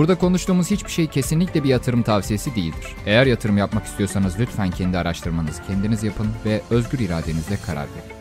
Burada konuştuğumuz hiçbir şey kesinlikle bir yatırım tavsiyesi değildir. Eğer yatırım yapmak istiyorsanız lütfen kendi araştırmanızı kendiniz yapın ve özgür iradenizle karar verin.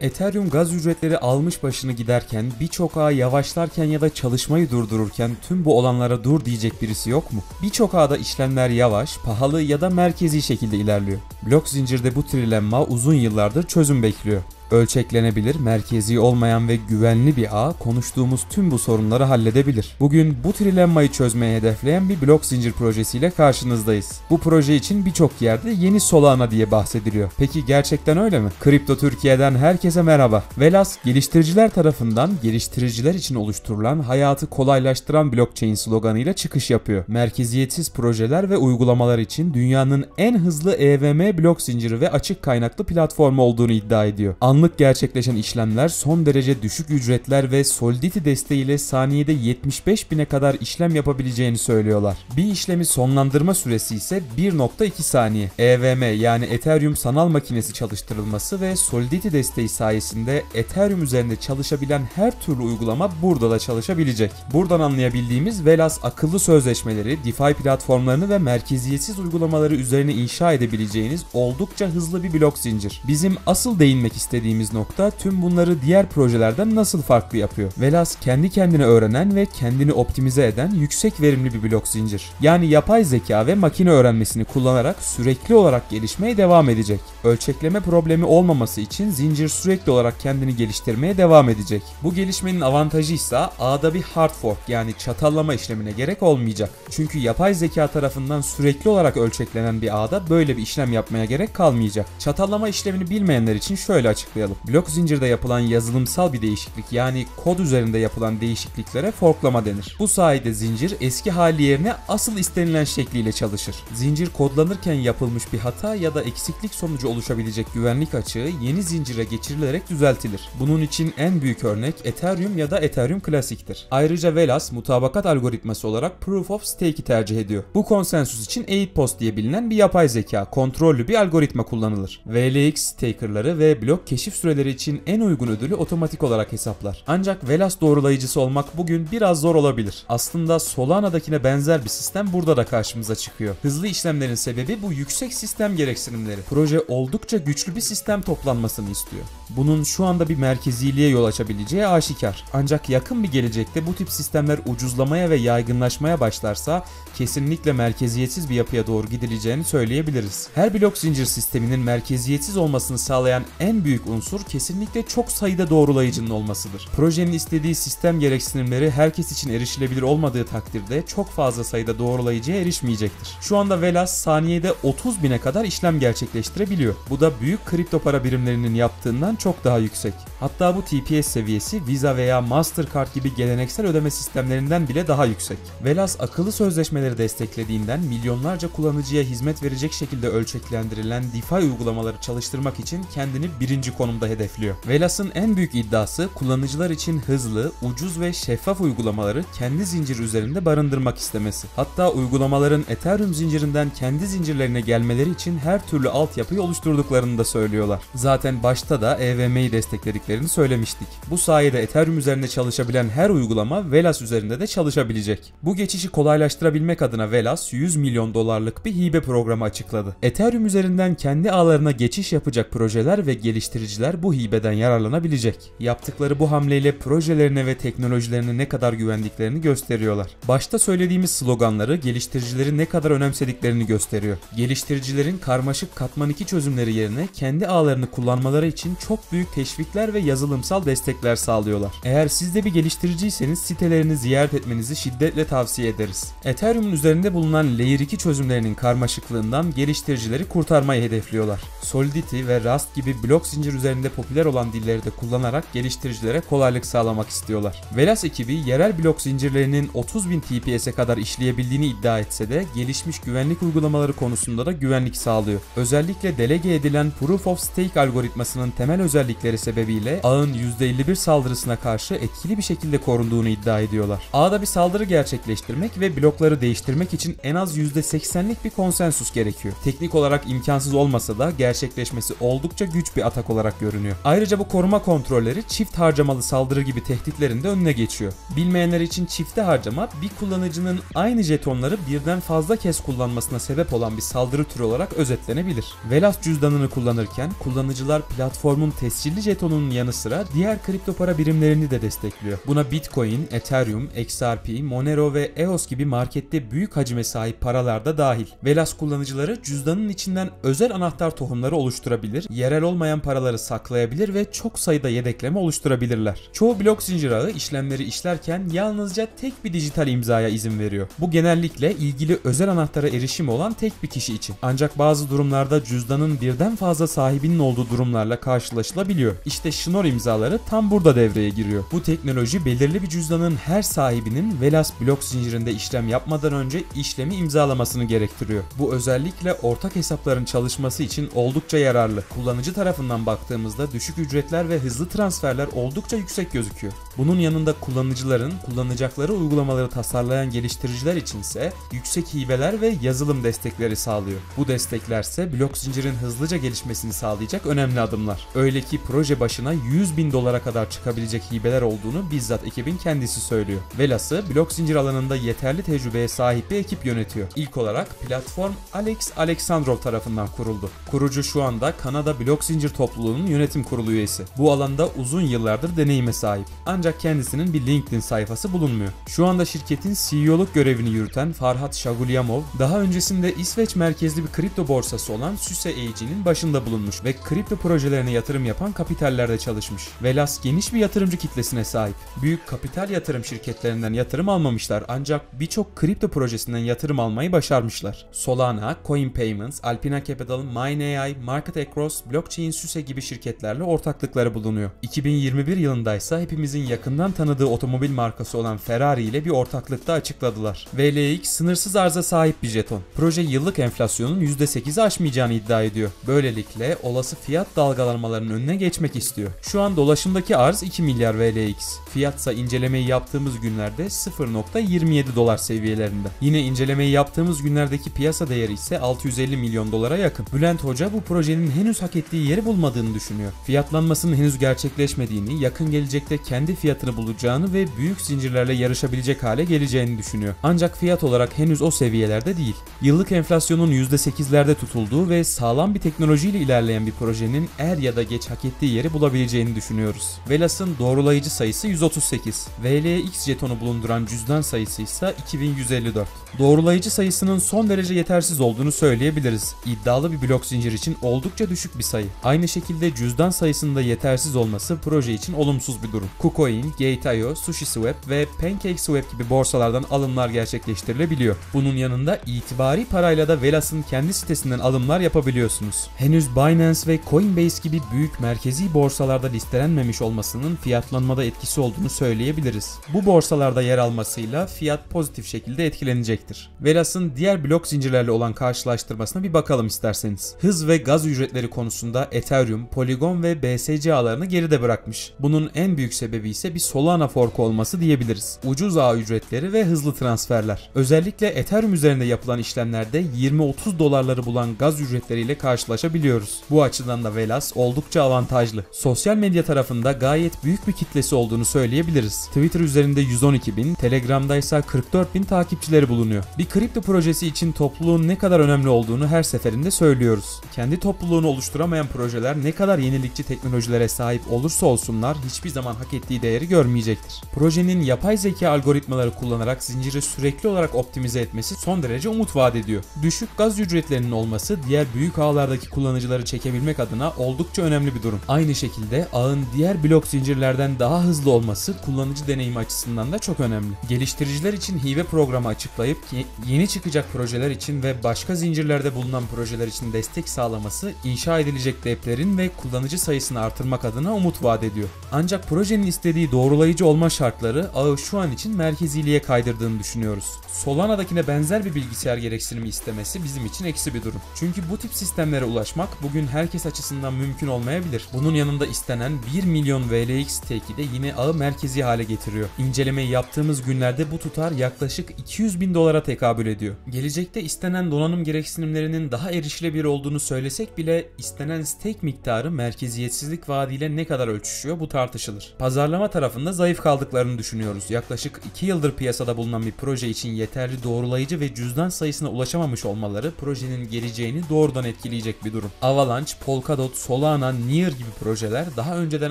Ethereum gaz ücretleri almış başını giderken, birçok ağ yavaşlarken ya da çalışmayı durdururken tüm bu olanlara dur diyecek birisi yok mu? Birçok ağda işlemler yavaş, pahalı ya da merkezi şekilde ilerliyor. Blok zincirde bu trilemma uzun yıllardır çözüm bekliyor. Ölçeklenebilir, merkezi olmayan ve güvenli bir ağ konuştuğumuz tüm bu sorunları halledebilir. Bugün bu trilemmayı çözmeye hedefleyen bir blok zincir projesiyle karşınızdayız. Bu proje için birçok yerde yeni Solana diye bahsediliyor. Peki gerçekten öyle mi? Kripto Türkiye'den herkese merhaba. Velas geliştiriciler tarafından geliştiriciler için oluşturulan hayatı kolaylaştıran blockchain sloganıyla çıkış yapıyor. Merkeziyetsiz projeler ve uygulamalar için dünyanın en hızlı EVM blok zinciri ve açık kaynaklı platform olduğunu iddia ediyor. Anlık gerçekleşen işlemler, son derece düşük ücretler ve Solidity desteğiyle saniyede 75 bine kadar işlem yapabileceğini söylüyorlar. Bir işlemi sonlandırma süresi ise 1.2 saniye. EVM yani Ethereum sanal makinesi çalıştırılması ve Solidity desteği sayesinde Ethereum üzerinde çalışabilen her türlü uygulama burada da çalışabilecek. Buradan anlayabildiğimiz Velas akıllı sözleşmeleri, DeFi platformlarını ve merkeziyetsiz uygulamaları üzerine inşa edebileceğiniz oldukça hızlı bir blok zincir. Bizim asıl değinmek istediğimiz nokta tüm bunları diğer projelerden nasıl farklı yapıyor. Velas kendi kendine öğrenen ve kendini optimize eden yüksek verimli bir blok zincir. Yani yapay zeka ve makine öğrenmesini kullanarak sürekli olarak gelişmeye devam edecek. Ölçekleme problemi olmaması için zincir sürekli olarak kendini geliştirmeye devam edecek. Bu gelişmenin avantajı ise ağda bir hard fork yani çatallama işlemine gerek olmayacak. Çünkü yapay zeka tarafından sürekli olarak ölçeklenen bir ağda böyle bir işlem yapmaya gerek kalmayacak. Çatallama işlemini bilmeyenler için şöyle açıklayalım. Blok zincirde yapılan yazılımsal bir değişiklik yani kod üzerinde yapılan değişikliklere forklama denir. Bu sayede zincir eski hali yerine asıl istenilen şekliyle çalışır. Zincir kodlanırken yapılmış bir hata ya da eksiklik sonucu oluşabilecek güvenlik açığı yeni zincire geçirilerek düzeltilir. Bunun için en büyük örnek Ethereum ya da Ethereum Classic'tir. Ayrıca Velas mutabakat algoritması olarak Proof of Stake'i tercih ediyor. Bu konsensus için 8post diye bilinen bir yapay zeka, kontrollü bir algoritma kullanılır. VLX stakerları ve blok keşif süreleri için en uygun ödülü otomatik olarak hesaplar. Ancak Velas doğrulayıcısı olmak bugün biraz zor olabilir. Aslında Solana'dakine benzer bir sistem burada da karşımıza çıkıyor. Hızlı işlemlerin sebebi bu yüksek sistem gereksinimleri. Proje oldukça güçlü bir sistem toplanmasını istiyor. Bunun şu anda bir merkeziliğe yol açabileceği aşikar. Ancak yakın bir gelecekte bu tip sistemler ucuzlamaya ve yaygınlaşmaya başlarsa kesinlikle merkeziyetsiz bir yapıya doğru gidileceğini söyleyebiliriz. Her blok zincir sisteminin merkeziyetsiz olmasını sağlayan en büyük unsur kesinlikle çok sayıda doğrulayıcının olmasıdır. Projenin istediği sistem gereksinimleri herkes için erişilebilir olmadığı takdirde çok fazla sayıda doğrulayıcıya erişmeyecektir. Şu anda Velas saniyede 30 bine kadar işlem gerçekleştirebiliyor. Bu da büyük kripto para birimlerinin yaptığından çok daha yüksek. Hatta bu TPS seviyesi Visa veya Mastercard gibi geleneksel ödeme sistemlerinden bile daha yüksek. Velas akıllı sözleşmeleri desteklediğinden milyonlarca kullanıcıya hizmet verecek şekilde ölçeklendirilen DeFi uygulamaları çalıştırmak için kendini birinci konumda hedefliyor. Velas'ın en büyük iddiası kullanıcılar için hızlı, ucuz ve şeffaf uygulamaları kendi zincir üzerinde barındırmak istemesi. Hatta uygulamaların Ethereum zincirinden kendi zincirlerine gelmeleri için her türlü altyapıyı oluşturduklarını da söylüyorlar. Zaten başta da EVM'yi desteklediklerini söylemiştik. Bu sayede Ethereum üzerinde çalışabilen her uygulama Velas üzerinde de çalışabilecek. Bu geçişi kolaylaştırabilmek adına Velas 100 milyon dolarlık bir hibe programı açıkladı. Ethereum üzerinden kendi ağlarına geçiş yapacak projeler ve geliştiriciler bu hibeden yararlanabilecek. Yaptıkları bu hamleyle projelerine ve teknolojilerine ne kadar güvendiklerini gösteriyorlar. Başta söylediğimiz sloganları geliştiricileri ne kadar önemsediklerini gösteriyor. Geliştiricilerin karmaşık katman 2 çözümleri yerine kendi ağlarını kullanmaları için çok büyük teşvikler ve yazılımsal destekler sağlıyorlar. Eğer siz de bir geliştiriciyseniz sitelerini ziyaret etmenizi şiddetle tavsiye ederiz. Ethereum'un üzerinde bulunan Layer 2 çözümlerinin karmaşıklığından geliştiricileri kurtarmayı hedefliyorlar. Solidity ve Rust gibi blok zincir üzerinde popüler olan dilleri de kullanarak geliştiricilere kolaylık sağlamak istiyorlar. Velas ekibi yerel blok zincirlerinin 30.000 TPS'e kadar işleyebildiğini iddia etse de gelişmiş güvenlik uygulamaları konusunda da güvenlik sağlıyor. Özellikle delege edilen Proof of Stake algoritmasının temel özellikleri sebebiyle ağın %51 saldırısına karşı etkili bir şekilde korunduğunu iddia ediyorlar. Ağda bir saldırı gerçekleştirmek ve blokları değiştirmek için en az %80'lik bir konsensus gerekiyor. Teknik olarak imkansız olmasa da gerçekleşmesi oldukça güç bir atak olarak görünüyor. Ayrıca bu koruma kontrolleri çift harcamalı saldırı gibi tehditlerin de önüne geçiyor. Bilmeyenler için çifte harcama bir kullanıcının aynı jetonları birden fazla kez kullanmasına sebep olan bir saldırı türü olarak özetlenebilir. Velas cüzdanını kullanırken kullanıcılar platformun tescilli jetonunun yanı sıra diğer kripto para birimlerini de destekliyor. Buna Bitcoin, Ethereum, XRP, Monero ve EOS gibi markette büyük hacime sahip paralar da dahil. Velas kullanıcıları cüzdanın içinden özel anahtar tohumları oluşturabilir, yerel olmayan paraları saklayabilir ve çok sayıda yedekleme oluşturabilirler. Çoğu blok zincir ağı işlemleri işlerken yalnızca tek bir dijital imzaya izin veriyor. Bu genellikle ilgili özel anahtara erişimi olan tek bir kişi için. Ancak bazı durumlarda cüzdanın birden fazla sahibinin olduğu durumlarla karşılaşılabiliyor. İşte Schnorr imzaları tam burada devreye giriyor. Bu teknoloji belirli bir cüzdanın her sahibinin Velas blok zincirinde işlem yapmadan önce işlemi imzalamasını gerektiriyor. Bu özellikle ortak hesapların çalışması için oldukça yararlı. Kullanıcı tarafından baktığımızda düşük ücretler ve hızlı transferler oldukça yüksek gözüküyor. Bunun yanında kullanıcıların kullanacakları uygulamaları tasarlayan geliştiriciler içinse yüksek hibeler ve yazılım destekleri sağlıyor. Bu desteklerse blok zincirin hızlıca gelişmesini sağlayacak önemli adımlar. Öyle ki proje başına 100 bin dolara kadar çıkabilecek hibeler olduğunu bizzat ekibin kendisi söylüyor. Velası blok zincir alanında yeterli tecrübeye sahip bir ekip yönetiyor. İlk olarak platform Alex Alexandrov tarafından kuruldu. Kurucu şu anda Kanada Blok Zincir Topluluğu'nun yönetim kurulu üyesi. Bu alanda uzun yıllardır deneyime sahip. Ancak kendisinin bir LinkedIn sayfası bulunmuyor. Şu anda şirketin CEO'luk görevini yürüten Farhat Shagulyamov, daha öncesinde İsveç merkezli bir kripto borsası olan Süse AG'nin başında bulunmuş ve kripto projelerine yatırım yapan kapitallerde çalışmış. Velas geniş bir yatırımcı kitlesine sahip. Büyük kapital yatırım şirketlerinden yatırım almamışlar ancak birçok kripto projesinden yatırım almayı başarmışlar. Solana, Coin Payments, Alpina Capital, MineAI, Market Across, Blockchain Süse gibi şirketlerle ortaklıkları bulunuyor. 2021 yılında ise hepimizin yakından tanıdığı otomobil markası olan Ferrari ile bir ortaklıkta açıkladılar. VLX sınırsız arıza sahip bir jeton. Proje yıllık enflasyonun %8'i aşmayacağını iddia ediyor. Böylelikle olası fiyat dalgalanmalarının önüne geçmek istiyor. Şu an dolaşımdaki arz 2 milyar VLX. Fiyatsa incelemeyi yaptığımız günlerde 0.27 dolar seviyelerinde. Yine incelemeyi yaptığımız günlerdeki piyasa değeri ise 650 milyon dolara yakın. Bülent Hoca bu projenin henüz hak ettiği yeri bulmadığını düşünüyor. Fiyatlanmasının henüz gerçekleşmediğini, yakın gelecekte kendi fiyatını bulacağını ve büyük zincirlerle yarışabilecek hale geleceğini düşünüyor. Ancak fiyat olarak henüz o seviyelerde değil. Yıllık enflasyonun %8'lerde tutulduğu ve sağlam bir teknolojiyle ilerleyen bir projenin er ya da geç hak ettiği yeri bulabileceğini düşünüyoruz. Velas'ın doğrulayıcı sayısı 138. VLX jetonu bulunduran cüzdan sayısı ise 2154. Doğrulayıcı sayısının son derece yetersiz olduğunu söyleyebiliriz. İddialı bir blok zincir için oldukça düşük bir sayı. Aynı şekilde cüzdan sayısında yetersiz olması proje için olumsuz bir durum. KuCoin, Gate.io, SushiSwap ve PancakeSwap gibi borsalardan alımlar gerçekleştirilebiliyor. Bunun yanında itibari parayla da Velas'ın kendi sitesinden alımlar yapabiliyorsunuz. Henüz Binance ve Coinbase gibi büyük merkezi borsalarda listelenmemiş olmasının fiyatlanmada etkisi olduğunu söyleyebiliriz. Bu borsalarda yer almasıyla fiyat pozitif şekilde etkilenecektir. Velas'ın diğer blok zincirlerle olan karşılaştırmasına bir bakalım isterseniz. Hız ve gaz ücretleri konusunda Ethereum, Polygon ve BSC ağlarını geride bırakmış. Bunun en büyük sebebi ise bir Solana fork olması diyebiliriz. Ucuz ağ ücretleri ve hızlı transferler. Özellikle Ethereum üzerinde yapılan işlemlerde 20-30 dolarları bulan gaz ücretleriyle karşılaşabiliyoruz. Bu açıdan da Velas oldukça avantajlı. Sosyal medya tarafında gayet büyük bir kitlesi olduğunu söyleyebiliriz. Twitter üzerinde 112 bin, Telegram'da ise 44 bin takipçileri bulunuyor. Bir kripto projesi için topluluğun ne kadar önemli olduğunu her seferinde söylüyoruz. Kendi topluluğunu oluşturamayan projeler ne kadar yenilikçi teknolojilere sahip olursa olsunlar hiçbir zaman hak ettiği değeri görmeyecektir. Projenin yapay zeka algoritmaları kullanarak zinciri sürekli olarak optimize etmesi son derece umut vaat ediyor. Düşük gaz ücretlerinin olması diğer büyük ağlardaki kullanıcıları çekebilmek adına oldukça önemli bir durum. Aynı şekilde ağın diğer blok zincirlerden daha hızlı olması kullanıcı deneyimi açısından da çok önemli. Geliştiriciler için hibe programı açıklayıp yeni çıkacak projeler için ve başka zincirlerde bulunan projeler için destek sağlaması inşa edilecek deplerin ve kullanıcı sayısını artırmak adına umut vaat ediyor. Ancak projenin istediği doğrulayıcı olma şartları ağı şu an için merkeziliğe kaydırdığını düşünüyoruz. Solana'dakine benzer bir bilgisayar gereksinimi istemesi bizim için eksi bir durum. Çünkü bu tip sistemlere ulaşmak bugün herkes açısından mümkün olmayabilir. Bunun yanında istenen 1 milyon VLX stake'i de yine ağı merkezi hale getiriyor. İncelemeyi yaptığımız günlerde bu tutar yaklaşık 200 bin dolara tekabül ediyor. Gelecekte istenen donanım gereksinimlerinin daha erişilebilir olduğunu söylesek bile istenen stake miktarı merkeziyetsizlik vaadiyle ne kadar ölçüşüyor bu tartışılır. Pazarlama tarafında zayıf kaldıklarını düşünüyoruz. Yaklaşık 2 yıldır piyasada bulunan bir proje için yeterli doğrulayıcı ve cüzdan sayısına ulaşamamış olmaları projenin geleceğini doğrudan etkileyecek bir durum. Avalanche, Polkadot, Solana, Near gibi projeler daha önceden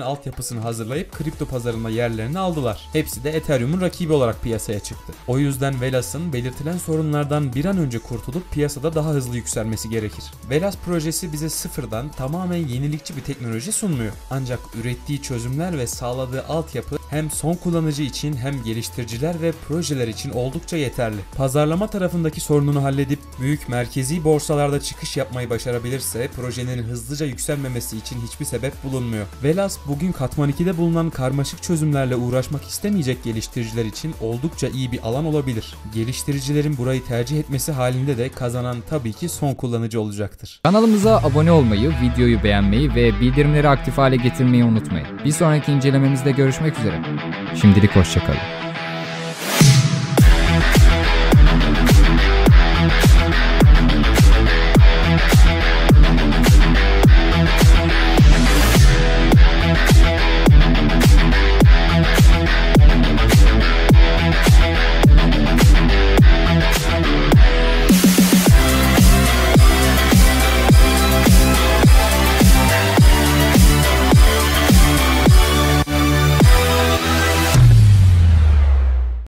altyapısını hazırlayıp kripto pazarında yerlerini aldılar. Hepsi de Ethereum'un rakibi olarak piyasaya çıktı. O yüzden Velas'ın belirtilen sorunlardan bir an önce kurtulup piyasada daha hızlı yükselmesi gerekir. Velas projesi bize sıfırdan tamamen yenilikçi bir teknoloji sunmuyor. Ancak ürettiği çözümler ve sağladığı altyapı hem son kullanıcı için hem geliştiriciler ve projeler için oldukça yeterli. Pazarlama tarafındaki sorununu halledip büyük merkezi borsalarda çıkış yapmayı başarabilirse projenin hızlıca yükselmemesi için hiçbir sebep bulunmuyor. Velas bugün Katman 2'de bulunan karmaşık çözümlerle uğraşmak istemeyecek geliştiriciler için oldukça iyi bir alan olabilir. Geliştiricilerin burayı tercih etmesi halinde de kazanan tabii ki son kullanıcı olacaktır. Kanalımıza abone olmayı, videoyu beğenmeyi ve bildirimleri aktif hale getirmeyi unutmayın. Bir sonraki incelememizde görüşmek üzere. Şimdilik hoşçakalın.